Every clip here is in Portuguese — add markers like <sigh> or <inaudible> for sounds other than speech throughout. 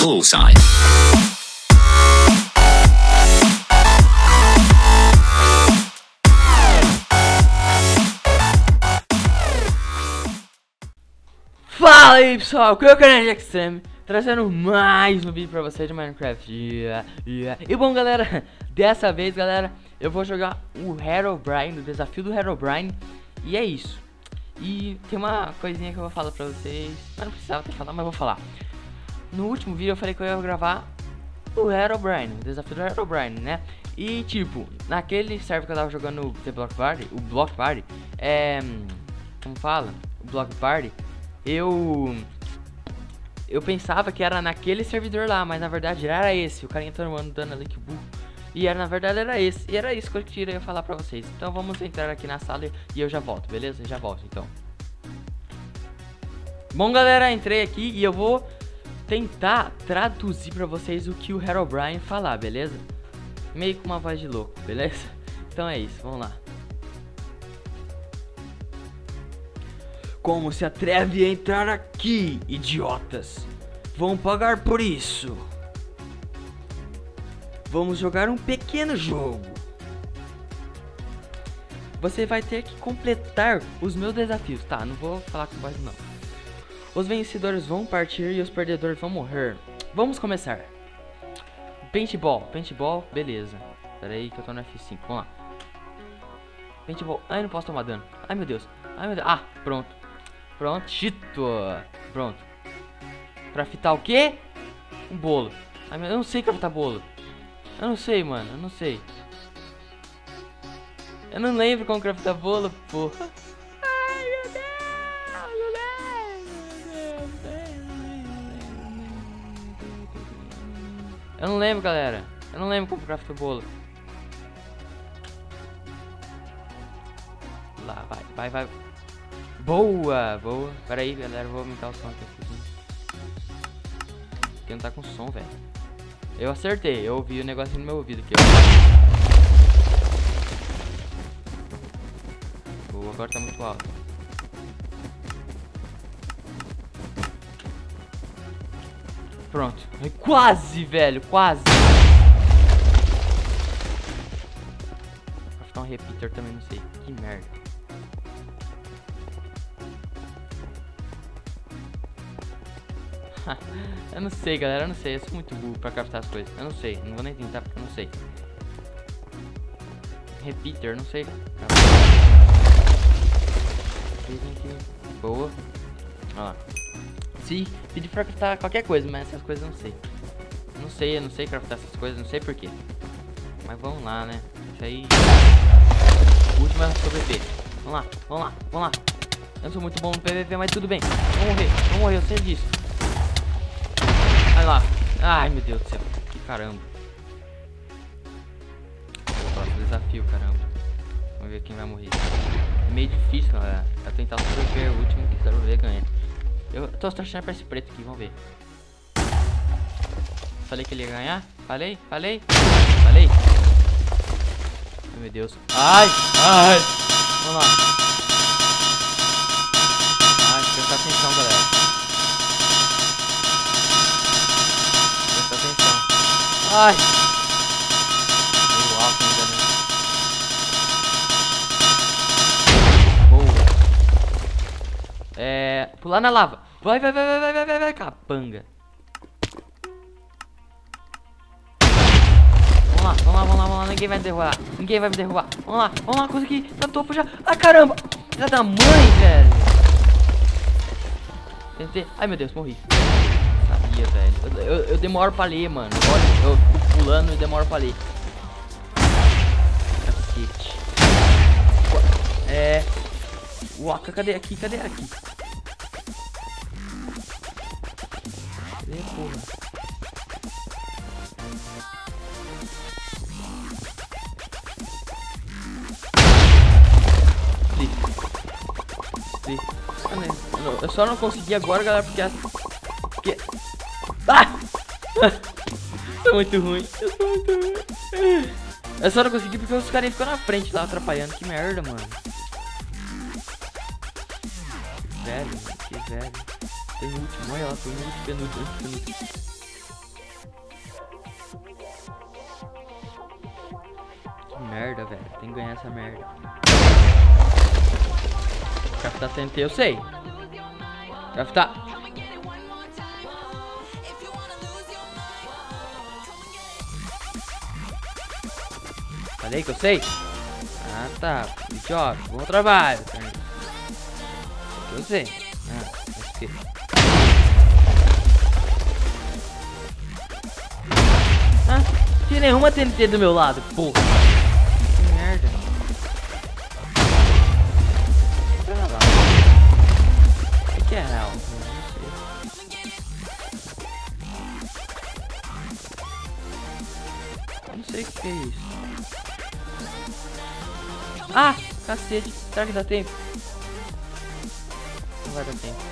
Bullseye. Fala aí pessoal, que é o Canal Extreme Trazendo mais um vídeo pra vocês de Minecraft yeah, yeah. E bom galera, <laughs> dessa vez galera Eu vou jogar o Herobrine, o desafio do Herobrine E é isso E tem uma coisinha que eu vou falar pra vocês Mas não precisava ter falado, mas vou falar No último vídeo eu falei que eu ia gravar o Herobrine, o desafio do Herobrine, né? E tipo, naquele server que eu tava jogando o The Block Party, o Block Party É... Como fala? O Block Party eu eu pensava que era naquele servidor lá, mas na verdade era esse. O carinha tá dando ali que burro. E era, na verdade era esse. E era isso que eu queria falar pra vocês. Então vamos entrar aqui na sala e eu já volto, beleza? Já volto então. Bom galera, entrei aqui e eu vou tentar traduzir pra vocês o que o Herobrine falar, beleza? Meio com uma voz de louco, beleza? <laughs> Então é isso, vamos lá. Como se atreve a entrar aqui, idiotas? Vão pagar por isso. Vamos jogar um pequeno jogo. Você vai ter que completar os meus desafios. Tá, não vou falar com voz não. Os vencedores vão partir e os perdedores vão morrer. Vamos começar. Paintball, paintball, beleza. Pera aí que eu tô no F5, vamos lá. Paintball, ai não posso tomar dano. Ai meu Deus, ai meu Deus. Ah, pronto. Prontito. Pronto. Pra fitar o quê? Um bolo. Eu não sei craftar bolo. Eu não sei, mano. Eu não sei. Eu não lembro como craftar bolo, pô. Eu não lembro, galera. Eu não lembro como craftar bolo. Lá, vai, vai, vai. Boa, boa. Pera aí, galera, vou aumentar o som aqui. Porque não tá com som, velho. Eu acertei, eu ouvi o negócio no meu ouvido aqui. Boa, agora tá muito alto. Pronto. Quase, velho, quase. Vou ficar um repeater também, não sei. Que merda. <laughs> eu não sei, galera. Eu não sei. Eu sou muito burro pra captar as coisas. Eu não sei. Não vou nem tentar porque eu não sei. Repeater, não sei. Boa. Olha lá. Se pedir pra craftar qualquer coisa, mas essas coisas eu não sei. Não sei, eu não sei craftar essas coisas, não sei porquê. Mas vamos lá, né? Isso aí. O último é sobreviver. Vamos lá, vamos lá, vamos lá. Eu não sou muito bom no PVP, mas tudo bem. Vamos morrer, vamos morrer, eu sei disso. Vai lá. Ai, meu Deus do céu. Caramba. Próximo desafio, caramba. Vamos ver quem vai morrer. É meio difícil, galera. É tentar sobreviver o último que sobreviver ganha. Eu tô torcendo pra esse preto aqui, vamos ver. Falei que ele ia ganhar? Falei? Falei? Falei? Meu Deus. Ai! Ai! Vamos lá. Ai, prestar atenção, galera. Ai. Pular na lava. Vai, vai, vai, vai, vai, vai, vai, capanga. Vamos lá, vamos lá, vamos lá, vamos lá. Ninguém vai me derrubar. Ninguém vai me derrubar. Vamos lá, vamos lá, consegui. Tá no topo já. Ah, caramba. Filha da mãe, velho. Tentei. Ai, meu Deus, morri sabia, velho. Eu, eu, eu, demoro pra ler, mano. Eu, eu fico pulando e demoro pra ler. Cacete. É. Uaca, cadê aqui? Cadê aqui? Cadê, porra? Eu só não consegui agora, galera, porque porque... Ah! tô muito ruim. Eu tô muito ruim. Eu só não consegui porque os caras ficam na frente lá atrapalhando. Que merda, mano. Velho, que velho penúltimo, olha lá, penúltimo, penúltimo, penúltimo. Que merda, velho. Tem que ganhar essa merda. Craftar TNT, tá eu sei. Craftar. Tá. Falei que eu sei? Ah tá, idiota, bom trabalho. Eu sei. Tinha nenhuma TNT do meu lado, porra. Que merda. O que é real? Não sei o que é isso. Ah, cacete. Será que dá tempo? Não vai dar tempo.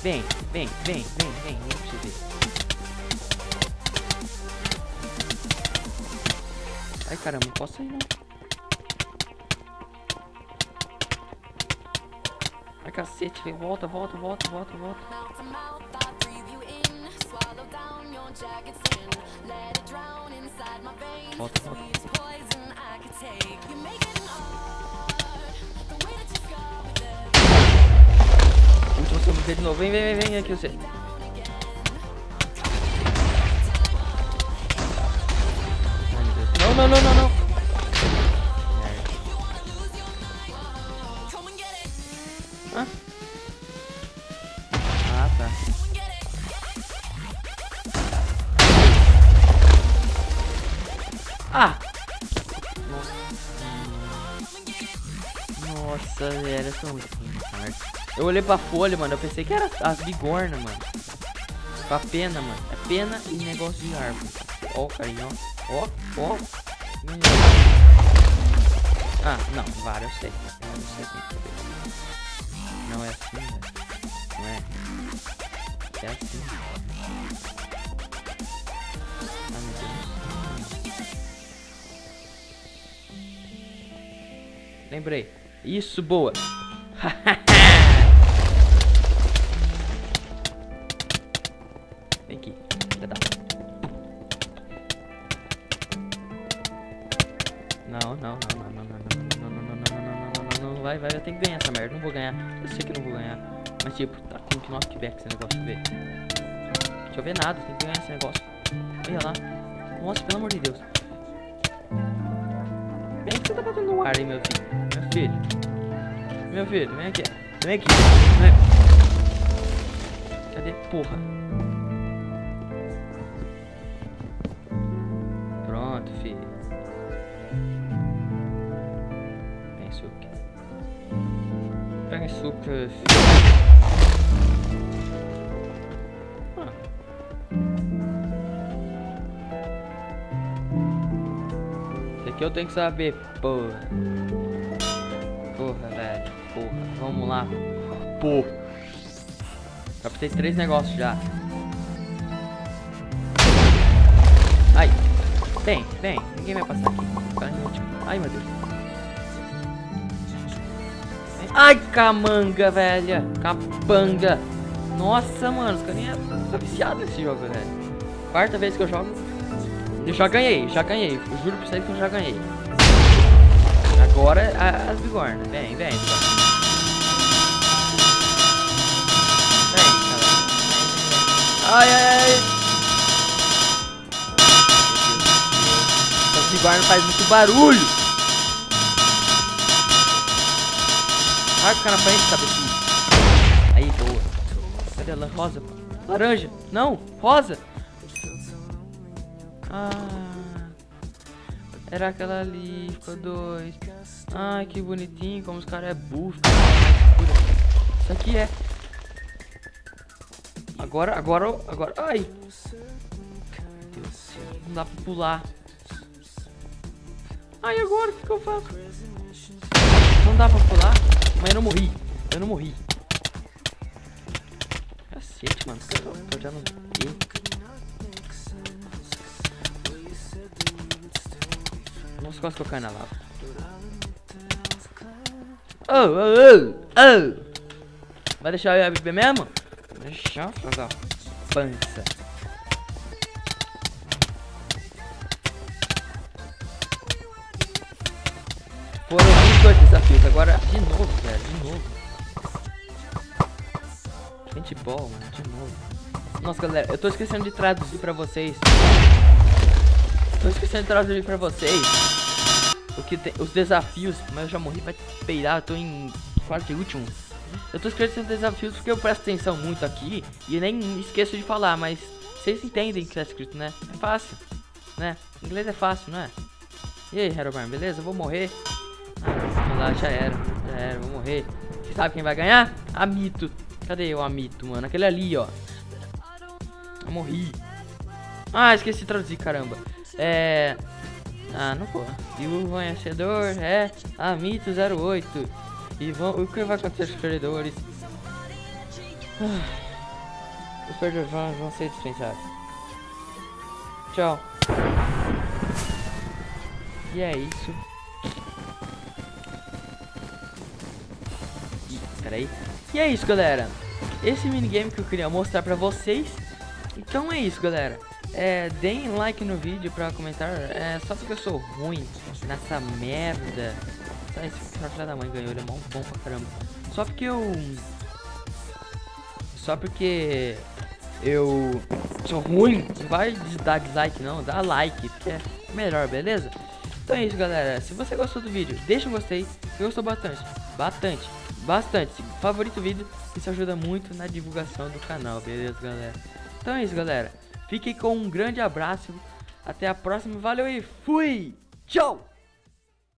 Vem, vem, vem, vem, vem, vem. Nem precisei. Ai, caramba, não posso sair não. Ai, cacete, vem. Volta, volta, volta, volta, volta. Volta, volta. Último sobrevivente de novo. Vem, vem, vem, vem aqui você. Não, não, não, não, não. Ah, tá. Ah! Nossa, velho, eu sou ruim. Eu olhei pra folha, mano, eu pensei que era as bigornas, mano. Pra pena, mano. É pena e negócio de árvore. Ó, carinho, ó. Ó, ó. Ah, não, vara eu sei. Eu sei como fazer. Não é assim, velho. Não é. É assim. Ah, meu Deus. Lembrei. Isso, boa. <laughs> vai, vai, eu tenho que ganhar essa merda, não vou ganhar, eu sei que não vou ganhar, mas tipo, tá com que knockback esse negócio, ver. Deixa eu ver nada, tem que ganhar esse negócio, olha lá, nossa, pelo amor de Deus. Bem que você tá batendo no ar aí, meu filho, meu filho, meu filho, vem aqui, vem aqui, vem. Cadê, porra? Suco, filho. Ah. Aqui eu tenho que saber, porra. Porra, velho. Porra. Vamos lá. Porra. Captei três negócios já. Ai. Vem, vem. Ninguém vai passar aqui. Último. Ai, meu Deus. Ai, camanga, velha. Capanga. Nossa, mano. Os carinha tá viciado nesse jogo, velho. Quarta vez que eu jogo. Eu já ganhei, já ganhei. Eu juro pra vocês que eu já ganhei. Agora a- as bigornas. Vem, vem. bigorna. Vem, galera. Ai, ai, ai. Essas bigornas fazem muito barulho. Vai ficar na frente, cabeçudo. Aí, boa. Cadê ela? Rosa. Laranja. Não, rosa. Ah. Era aquela ali, ficou dois. Ai, que bonitinho, como os caras é buff. Isso aqui é. Agora, agora, agora. Ai! Não dá pra pular. Ai, agora o que, que eu faço? Não dá pra pular? Mas eu não morri. Eu não morri. Cacete, mano. Eu tô já no quê? Nossa, quase que eu caio na lava. Oh, oh, oh, oh! Vai deixar eu beber mesmo? Deixa, filho da pança. Foram 22 desafios, agora de novo, velho, de novo. Paintball, mano, de novo. Nossa, galera, eu tô esquecendo de traduzir pra vocês. Tô esquecendo de traduzir pra vocês. O que tem, os desafios, mas eu já morri pra peidar, eu tô em quase último. Eu tô escrevendo desafios porque eu presto atenção muito aqui e nem esqueço de falar, mas vocês entendem que tá escrito, né? É fácil, né? Inglês é fácil, não é? E aí, Herobarn, beleza? Eu vou morrer. Ah, lá, já era, já era, vou morrer. Você sabe quem vai ganhar? A Mito. Cadê o Amito, mano? Aquele ali, ó. Eu morri. Ah, esqueci de traduzir, caramba. É... Ah, não pô. E o vencedor é Amito 08. E vão, o que vai acontecer com os perdedores? Ah, os perdedores vão, vão ser dispensados. Tchau. E é isso. E é isso, galera. Esse minigame que eu queria mostrar pra vocês. Então é isso, galera. É, deem like no vídeo pra comentar. É só porque eu sou ruim nessa merda. Tá, esse filho da mãe ganhou, ele é bom, bom pra caramba. Só porque eu. Só porque eu sou ruim, não vai dar dislike não, dá like, porque é melhor, beleza? Então é isso, galera. Se você gostou do vídeo, deixa um gostei. Se gostou bastante, bastante, bastante, favorito o vídeo, isso ajuda muito na divulgação do canal, beleza, galera? Então é isso, galera. Fiquem com um grande abraço. Até a próxima. Valeu e fui! Tchau!